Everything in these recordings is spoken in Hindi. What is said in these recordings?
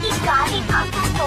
He's got it,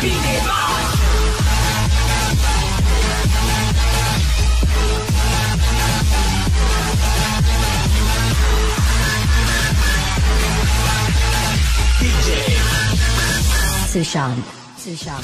dj 吧 dj 上刺上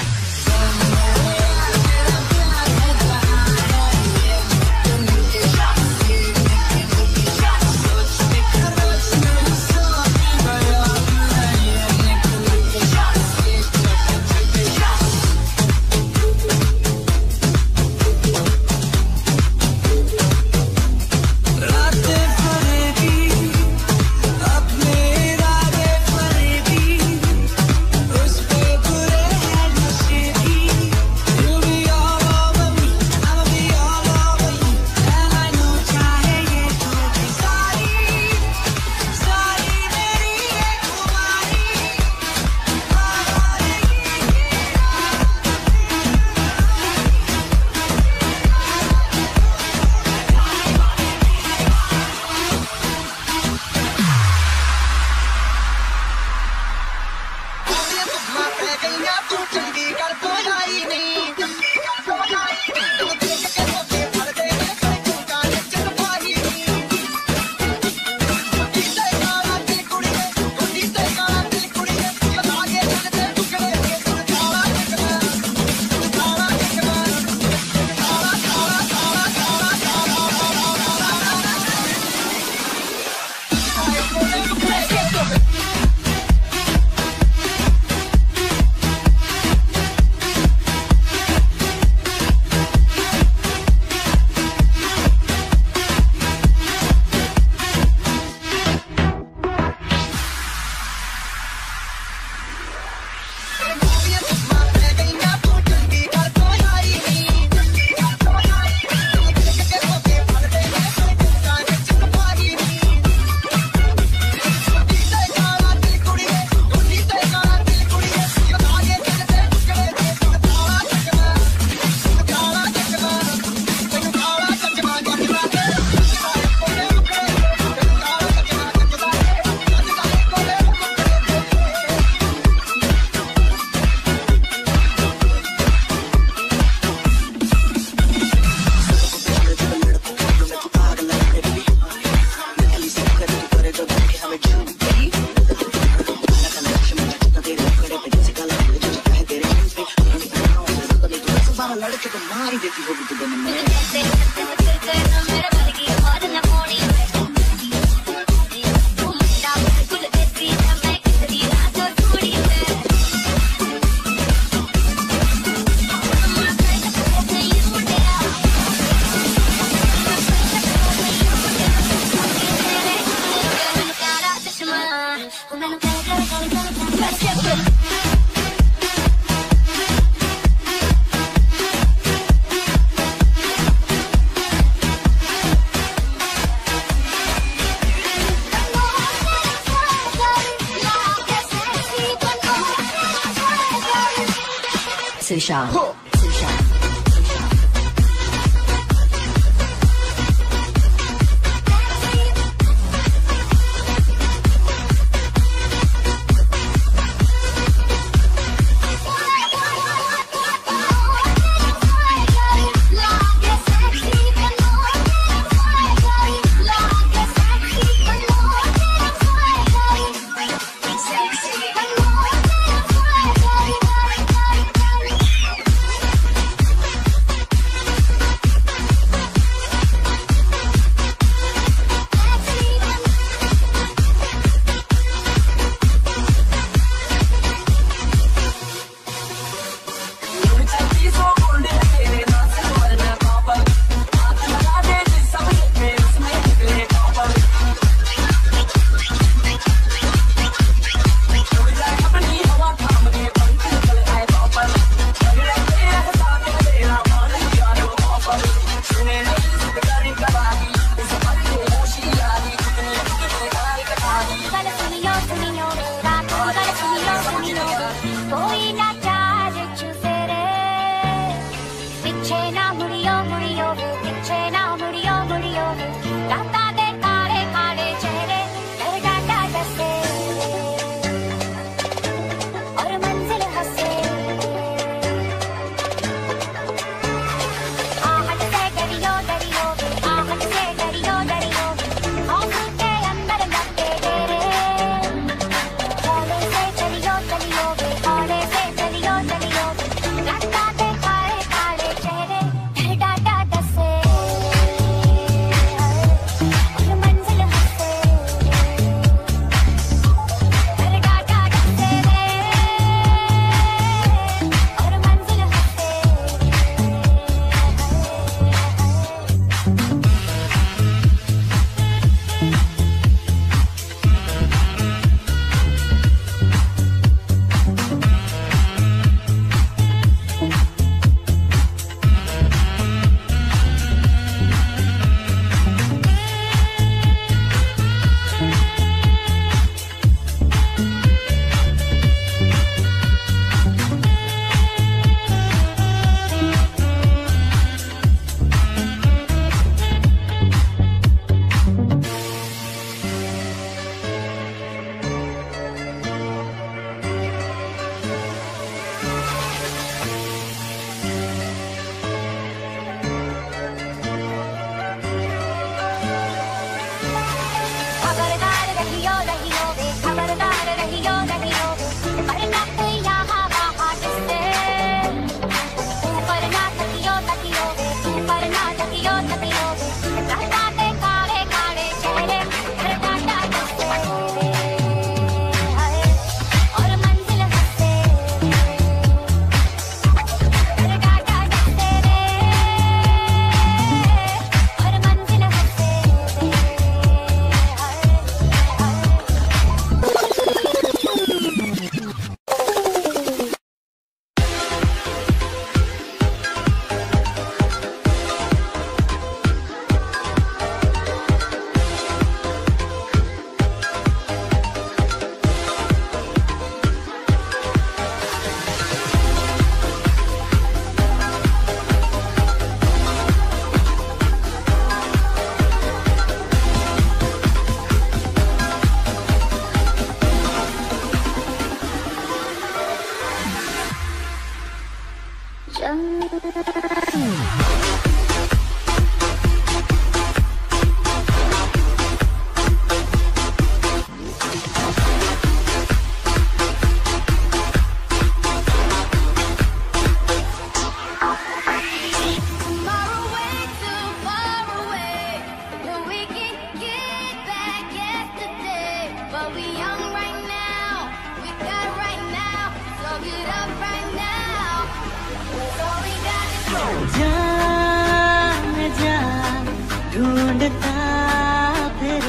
ढूंढता फिर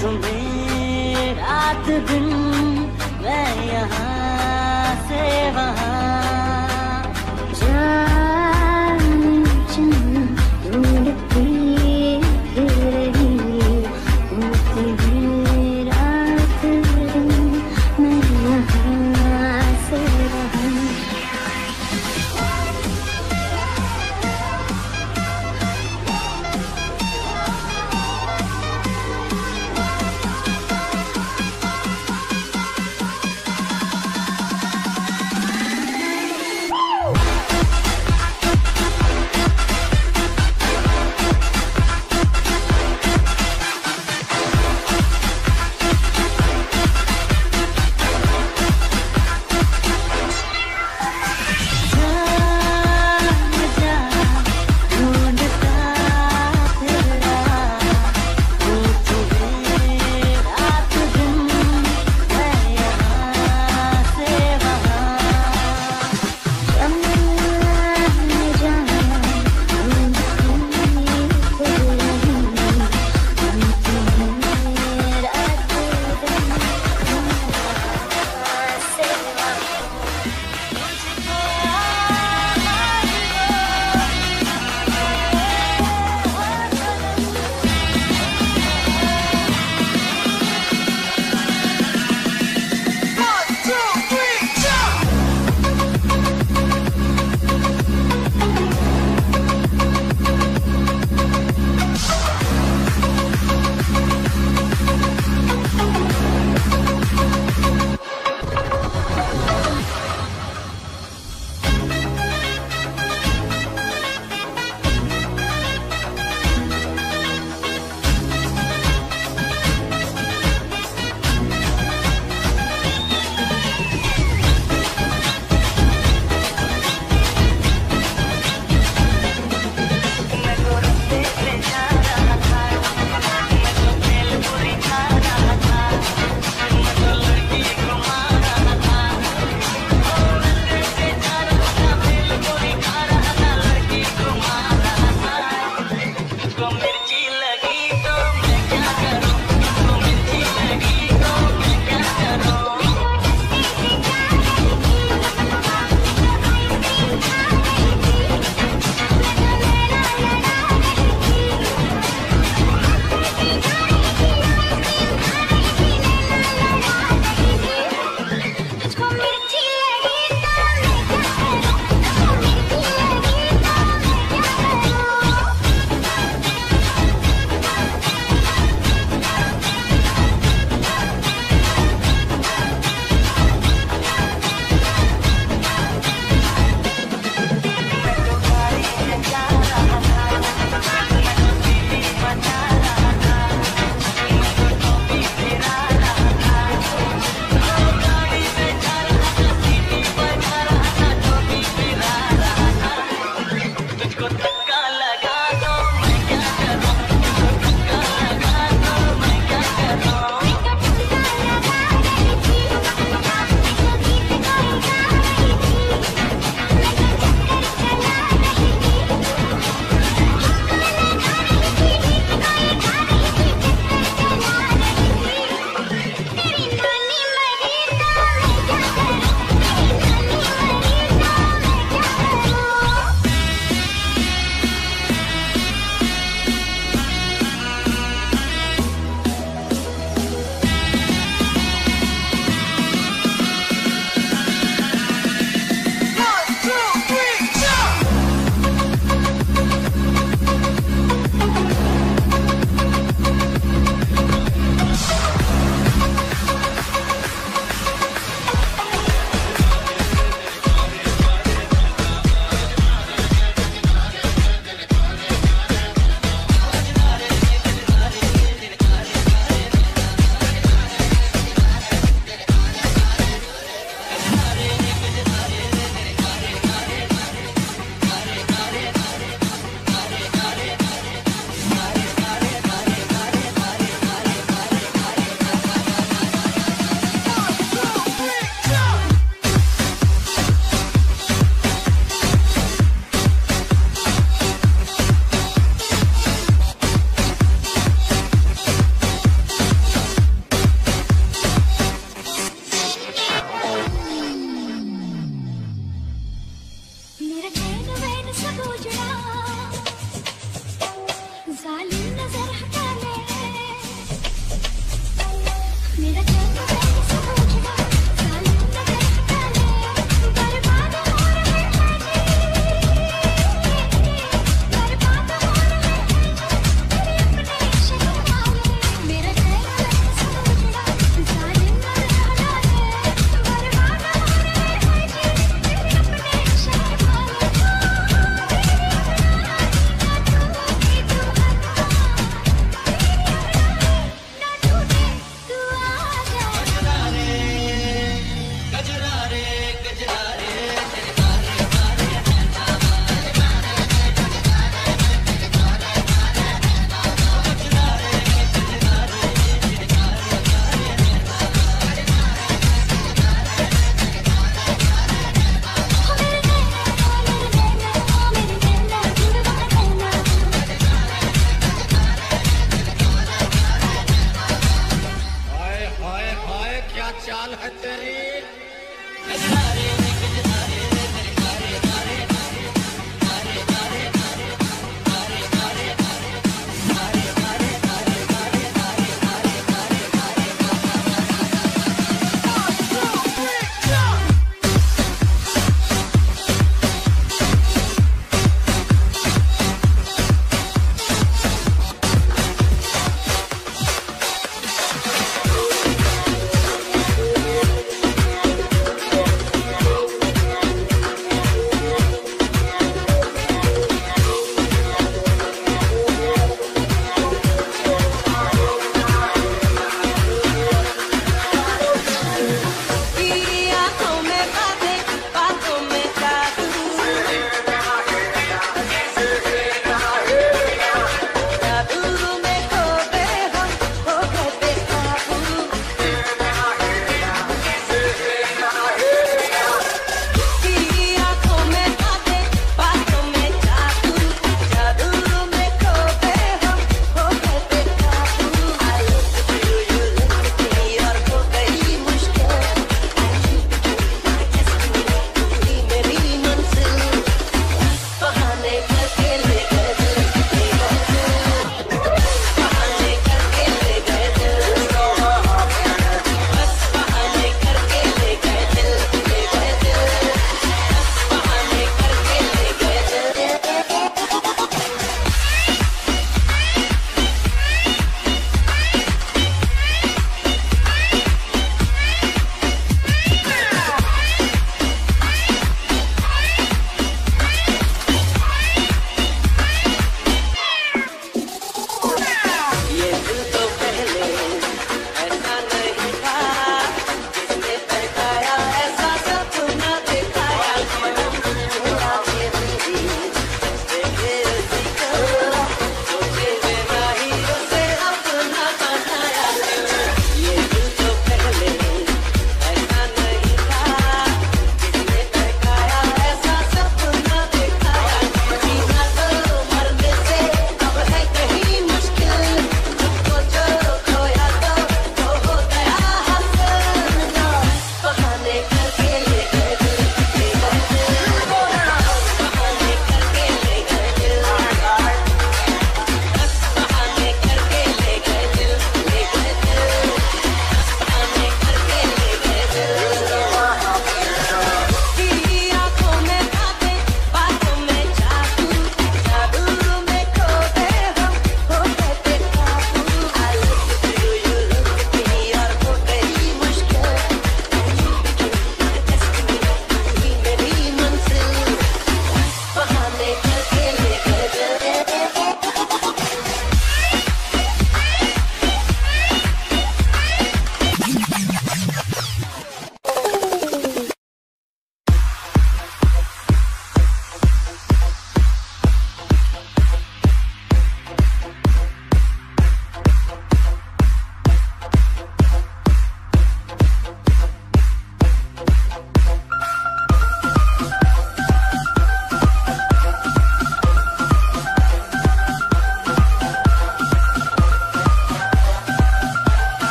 तुम्हें रात दिन मैं यहाँ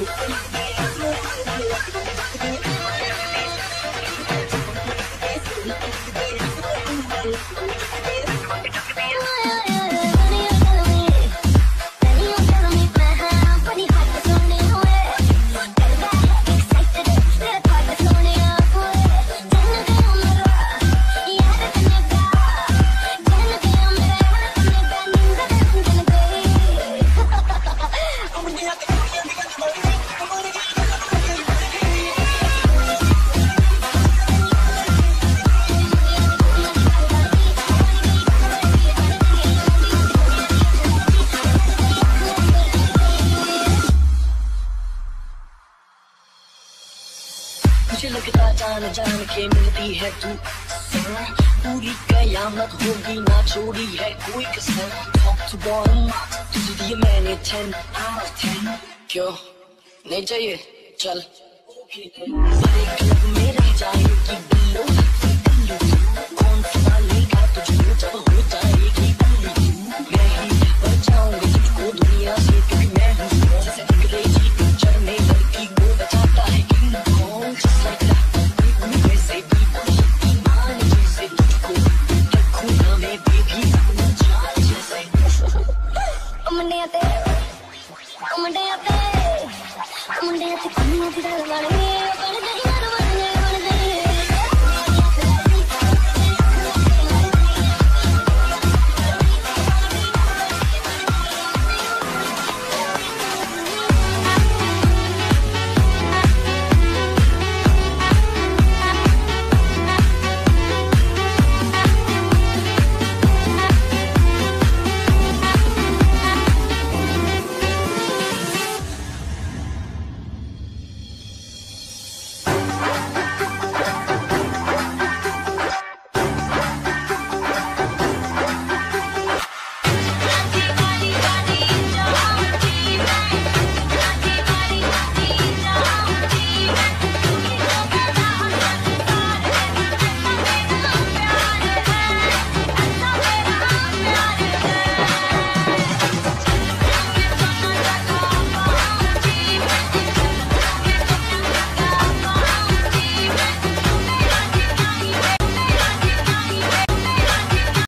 よし! पूरी कयामत होगी ना छोड़ी है कोई कसर तुझे दिए मैंने 10 क्यों? नहीं चाहिए? चल। सारे चाहिए